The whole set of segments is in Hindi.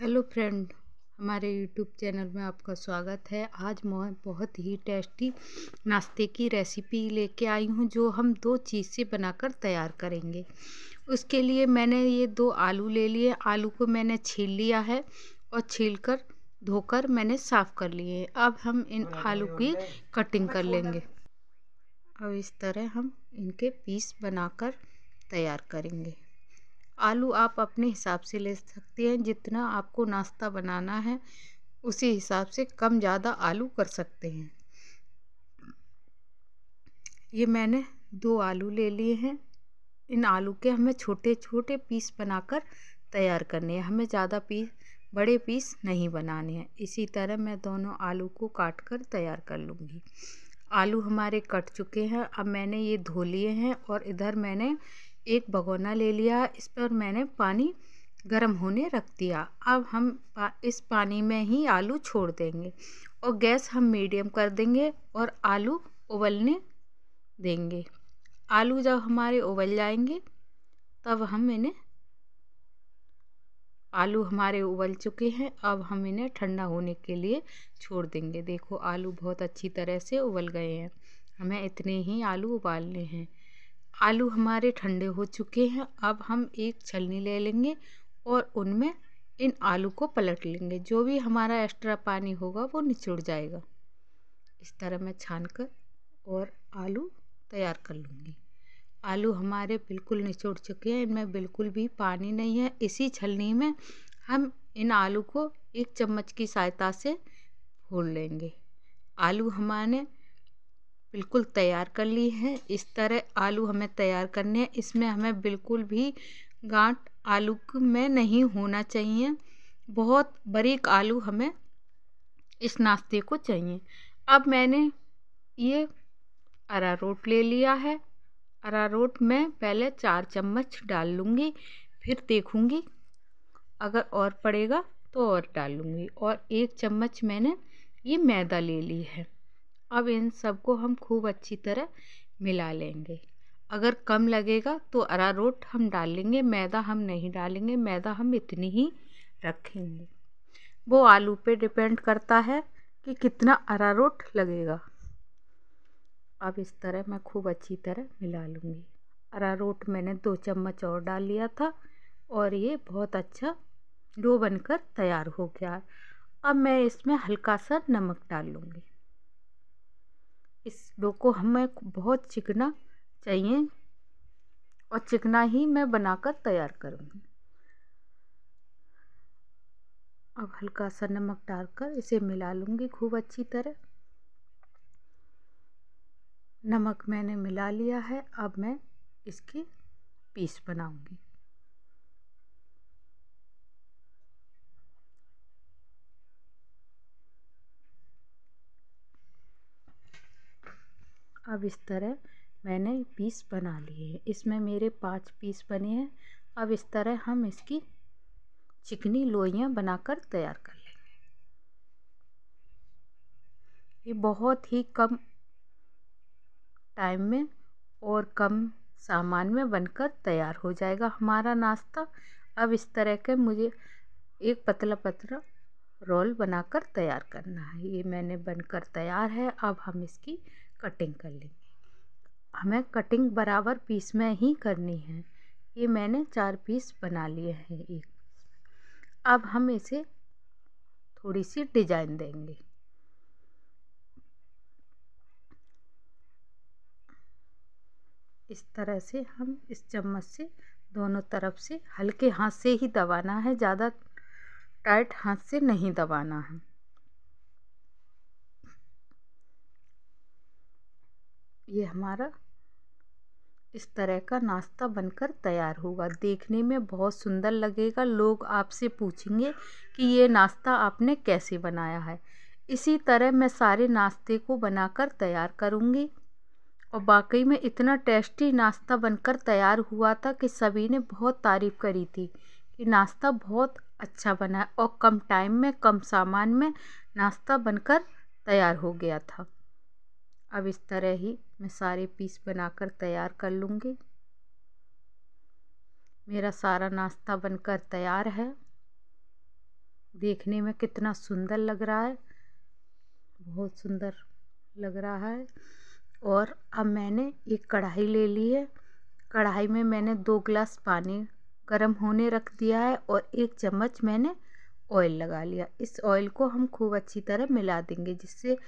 हेलो फ्रेंड हमारे यूट्यूब चैनल में आपका स्वागत है। आज मैं बहुत ही टेस्टी नाश्ते की रेसिपी लेके आई हूँ जो हम दो चीज़ से बनाकर तैयार करेंगे। उसके लिए मैंने ये दो आलू ले लिए। आलू को मैंने छील लिया है और छील कर धोकर मैंने साफ़ कर लिए अब हम इन आलू की कटिंग कर लेंगे। अब इस तरह हम इनके पीस बनाकर तैयार करेंगे। आलू आप अपने हिसाब से ले सकते हैं, जितना आपको नाश्ता बनाना है, उसी हिसाब से कम ज़्यादा आलू कर सकते हैं। ये मैंने दो आलू ले लिए हैं। इन आलू के हमें छोटे छोटे पीस बनाकर तैयार करने हैं। हमें ज़्यादा पीस बड़े पीस नहीं बनाने हैं। इसी तरह मैं दोनों आलू को काट कर तैयार कर लूँगी। आलू हमारे कट चुके हैं। अब मैंने ये धो लिए हैं और इधर मैंने एक भगोना ले लिया, इस पर मैंने पानी गर्म होने रख दिया। अब हम इस पानी में ही आलू छोड़ देंगे और गैस हम मीडियम कर देंगे और आलू उबलने देंगे। आलू जब हमारे उबल जाएँगे, तब हम इन्हें, आलू हमारे उबल चुके हैं, अब हम इन्हें ठंडा होने के लिए छोड़ देंगे। देखो, आलू बहुत अच्छी तरह से उबल गए हैं। हमें इतने ही आलू उबालने हैं। आलू हमारे ठंडे हो चुके हैं, अब हम एक छलनी ले लेंगे और उनमें इन आलू को पलट लेंगे। जो भी हमारा एक्स्ट्रा पानी होगा वो निचुड़ जाएगा। इस तरह मैं छान कर और आलू तैयार कर लूँगी। आलू हमारे बिल्कुल निचुड़ चुके हैं, इनमें बिल्कुल भी पानी नहीं है। इसी छलनी में हम इन आलू को एक चम्मच की सहायता से फोड़ लेंगे। आलू हमारे बिल्कुल तैयार कर ली है। इस तरह आलू हमें तैयार करने हैं। इसमें हमें बिल्कुल भी गांठ आलू में नहीं होना चाहिए। बहुत बारीक आलू हमें इस नाश्ते को चाहिए। अब मैंने ये अरारोट ले लिया है। अरारोट में पहले चार चम्मच डाल लूँगी, फिर देखूँगी। अगर और पड़ेगा तो और डाल लूँगी। और एक चम्मच मैंने ये मैदा ले ली है। अब इन सबको हम खूब अच्छी तरह मिला लेंगे। अगर कम लगेगा तो अरारोट हम डालेंगे, मैदा हम नहीं डालेंगे, मैदा हम इतनी ही रखेंगे। वो आलू पे डिपेंड करता है कि कितना अरारोट लगेगा। अब इस तरह मैं खूब अच्छी तरह मिला लूँगी। अरारोट मैंने दो चम्मच और डाल लिया था और ये बहुत अच्छा डो बनकर तैयार हो गया। अब मैं इसमें हल्का सा नमक डाल लूँगी। इस डो को हमें बहुत चिकना चाहिए और चिकना ही मैं बनाकर तैयार करूँगी। अब हल्का सा नमक डालकर इसे मिला लूँगी खूब अच्छी तरह। नमक मैंने मिला लिया है, अब मैं इसकी पीस बनाऊँगी। अब इस तरह मैंने पीस बना लिए हैं। इसमें मेरे पाँच पीस बने हैं। अब इस तरह हम इसकी चिकनी लोइयाँ बनाकर तैयार कर लेंगे। ये बहुत ही कम टाइम में और कम सामान में बनकर तैयार हो जाएगा हमारा नाश्ता। अब इस तरह के मुझे एक पतला पतला रोल बनाकर तैयार करना है। ये मैंने बनकर तैयार है। अब हम इसकी कटिंग कर लेंगे हमें कटिंग बराबर पीस में ही करनी है। ये मैंने चार पीस बना लिए हैं एक। अब हम इसे थोड़ी सी डिज़ाइन देंगे। इस तरह से हम इस चम्मच से दोनों तरफ़ से हल्के हाथ से ही दबाना है, ज़्यादा टाइट हाथ से नहीं दबाना है। ये हमारा इस तरह का नाश्ता बनकर तैयार होगा। देखने में बहुत सुंदर लगेगा। लोग आपसे पूछेंगे कि ये नाश्ता आपने कैसे बनाया है। इसी तरह मैं सारे नाश्ते को बनाकर तैयार करूँगी। और वाकई में इतना टेस्टी नाश्ता बनकर तैयार हुआ था कि सभी ने बहुत तारीफ़ करी थी कि नाश्ता बहुत अच्छा बना और कम टाइम में, कम सामान में नाश्ता बनकर तैयार हो गया था। अब इस तरह ही मैं सारे पीस बनाकर तैयार कर लूँगी। मेरा सारा नाश्ता बनकर तैयार है। देखने में कितना सुंदर लग रहा है। बहुत सुंदर लग रहा है। और अब मैंने एक कढ़ाई ले ली है। कढ़ाई में मैंने दो गिलास पानी गर्म होने रख दिया है और एक चम्मच मैंने ऑयल लगा लिया। इस ऑयल को हम खूब अच्छी तरह मिला देंगे, जिससे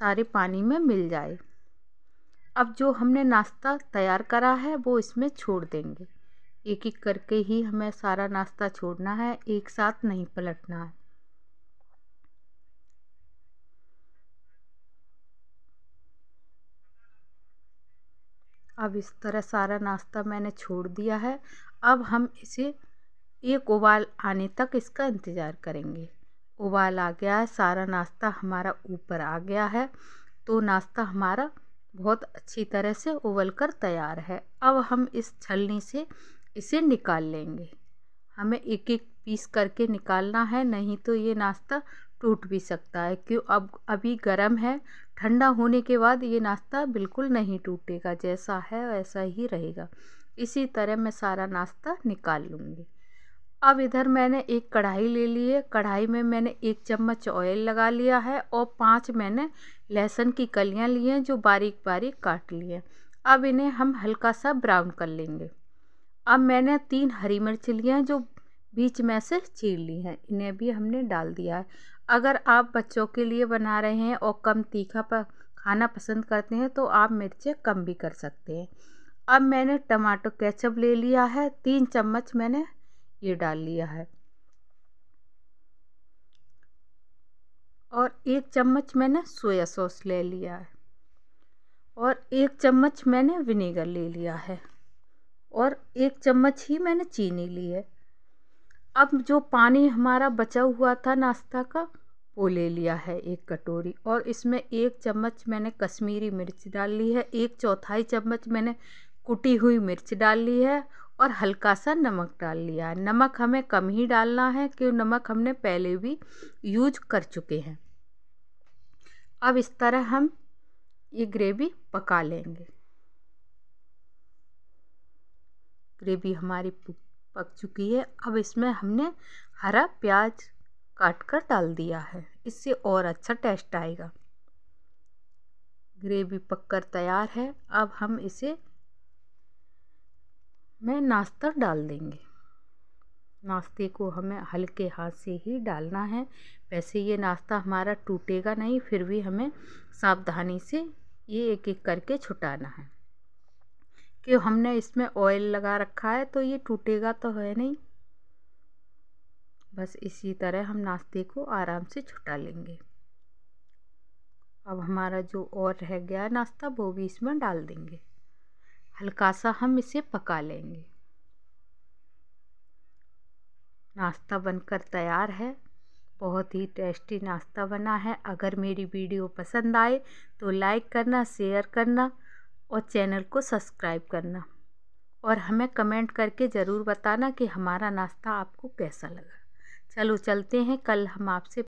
सारे पानी में मिल जाए। अब जो हमने नाश्ता तैयार करा है, वो इसमें छोड़ देंगे। एक एक करके ही हमें सारा नाश्ता छोड़ना है, एक साथ नहीं पलटना है। अब इस तरह सारा नाश्ता मैंने छोड़ दिया है। अब हम इसे एक उबाल आने तक इसका इंतज़ार करेंगे। उबाल आ गया है सारा नाश्ता हमारा ऊपर आ गया है। तो नाश्ता हमारा बहुत अच्छी तरह से उबल कर तैयार है। अब हम इस छलनी से इसे निकाल लेंगे। हमें एक एक पीस करके निकालना है, नहीं तो ये नाश्ता टूट भी सकता है। क्यों? अब, अभी गर्म है। ठंडा होने के बाद ये नाश्ता बिल्कुल नहीं टूटेगा। जैसा है, वैसा ही रहेगा। इसी तरह मैं सारा नाश्ता निकाल लूँगी। अब इधर मैंने एक कढ़ाई ले ली है। कढ़ाई में मैंने एक चम्मच ऑयल लगा लिया है और पाँच मैंने लहसुन की कलियाँ ली हैं जो बारीक बारीक काट ली हैं। अब इन्हें हम हल्का सा ब्राउन कर लेंगे। अब मैंने तीन हरी मिर्च ली हैं जो बीच में से चीर ली हैं। इन्हें भी हमने डाल दिया है। अगर आप बच्चों के लिए बना रहे हैं और कम तीखा पर खाना पसंद करते हैं तो आप मिर्चें कम भी कर सकते हैं। अब मैंने टमाटो केचप ले लिया है। तीन चम्मच मैंने ये डाल लिया है। और एक चम्मच मैंने सोया सॉस ले लिया है। और एक चम्मच मैंने विनेगर ले लिया है। और एक चम्मच ही मैंने चीनी ली है। अब जो पानी हमारा बचा हुआ था नाश्ता का, वो ले लिया है एक कटोरी। और इसमें एक चम्मच मैंने कश्मीरी मिर्च डाल ली है। एक चौथाई चम्मच मैंने कुटी हुई मिर्च डाल ली है। और हल्का सा नमक डाल लिया। नमक हमें कम ही डालना है, क्यों? नमक हमने पहले भी यूज़ कर चुके हैं। अब इस तरह हम ये ग्रेवी पका लेंगे। ग्रेवी हमारी पक चुकी है। अब इसमें हमने हरा प्याज काट कर डाल दिया है। इससे और अच्छा टेस्ट आएगा। ग्रेवी पककर तैयार है। अब हम इसे में नाश्ता डाल देंगे। नाश्ते को हमें हल्के हाथ से ही डालना है। वैसे ये नाश्ता हमारा टूटेगा नहीं, फिर भी हमें सावधानी से ये एक एक करके छुटाना है। कि हमने इसमें ऑयल लगा रखा है तो ये टूटेगा तो है नहीं। बस इसी तरह हम नाश्ते को आराम से छुटा लेंगे। अब हमारा जो और रह गया नाश्ता, वो भी इसमें डाल देंगे। हल्का सा हम इसे पका लेंगे। नाश्ता बनकर तैयार है। बहुत ही टेस्टी नाश्ता बना है। अगर मेरी वीडियो पसंद आए तो लाइक करना, शेयर करना और चैनल को सब्सक्राइब करना। और हमें कमेंट करके ज़रूर बताना कि हमारा नाश्ता आपको कैसा लगा। चलो, चलते हैं। कल हम आपसे